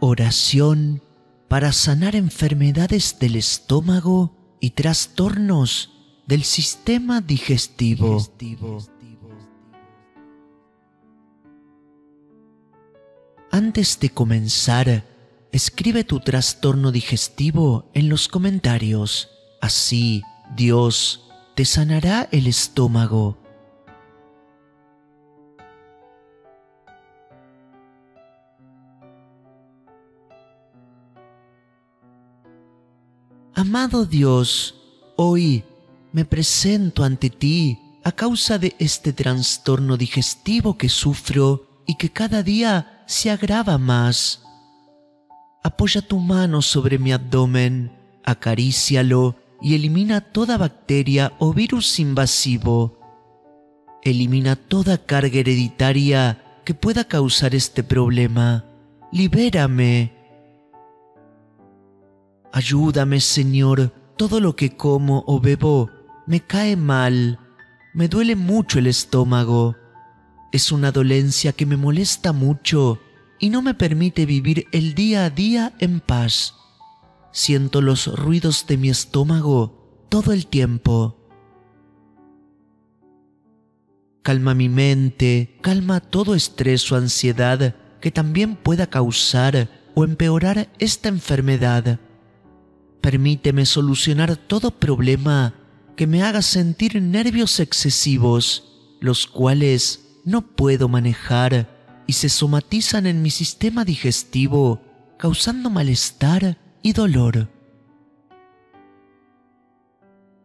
Oración para sanar enfermedades del estómago y trastornos del sistema digestivo. Antes de comenzar, escribe tu trastorno digestivo en los comentarios. Así, Dios te sanará el estómago. Amado Dios, hoy me presento ante ti a causa de este trastorno digestivo que sufro y que cada día se agrava más. Apoya tu mano sobre mi abdomen, acarícialo y elimina toda bacteria o virus invasivo. Elimina toda carga hereditaria que pueda causar este problema. Libérame. Ayúdame, Señor, todo lo que como o bebo me cae mal, me duele mucho el estómago. Es una dolencia que me molesta mucho y no me permite vivir el día a día en paz. Siento los ruidos de mi estómago todo el tiempo. Calma mi mente, calma todo estrés o ansiedad que también pueda causar o empeorar esta enfermedad. Permíteme solucionar todo problema que me haga sentir nervios excesivos, los cuales no puedo manejar y se somatizan en mi sistema digestivo, causando malestar y dolor.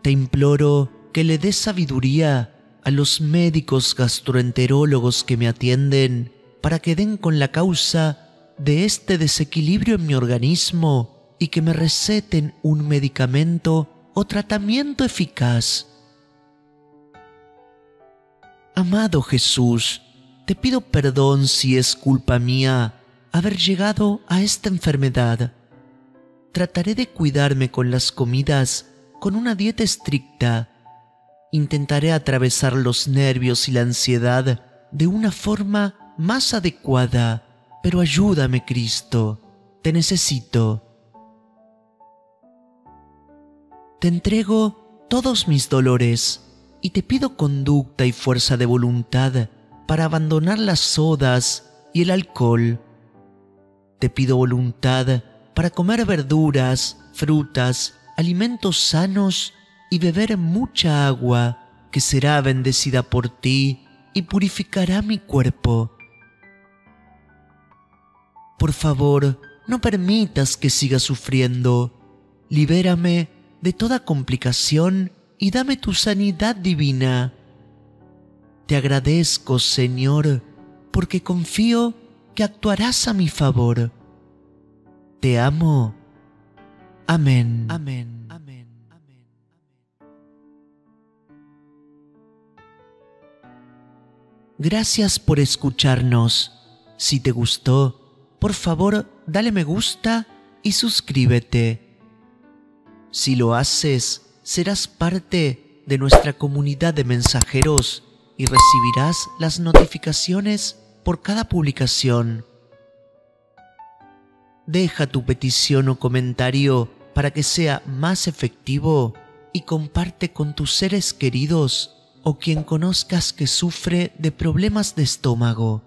Te imploro que le des sabiduría a los médicos gastroenterólogos que me atienden para que den con la causa de este desequilibrio en mi organismo y que me receten un medicamento o tratamiento eficaz. Amado Jesús, te pido perdón si es culpa mía haber llegado a esta enfermedad. Trataré de cuidarme con las comidas con una dieta estricta. Intentaré atravesar los nervios y la ansiedad de una forma más adecuada, pero ayúdame Cristo, te necesito. Te entrego todos mis dolores y te pido conducta y fuerza de voluntad para abandonar las sodas y el alcohol. Te pido voluntad para comer verduras, frutas, alimentos sanos y beber mucha agua que será bendecida por ti y purificará mi cuerpo. Por favor, no permitas que siga sufriendo. Libérame de toda complicación y dame tu sanidad divina. Te agradezco, Señor, porque confío que actuarás a mi favor. Te amo. Amén. Amén. Amén. Amén. Gracias por escucharnos. Si te gustó, por favor, dale me gusta y suscríbete. Si lo haces, serás parte de nuestra comunidad de mensajeros y recibirás las notificaciones por cada publicación. Deja tu petición o comentario para que sea más efectivo y comparte con tus seres queridos o quien conozcas que sufre de problemas de estómago.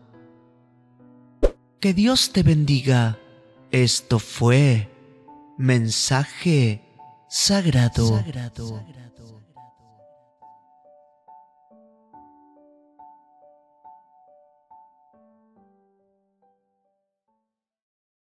Que Dios te bendiga. Esto fue mensaje sagrado.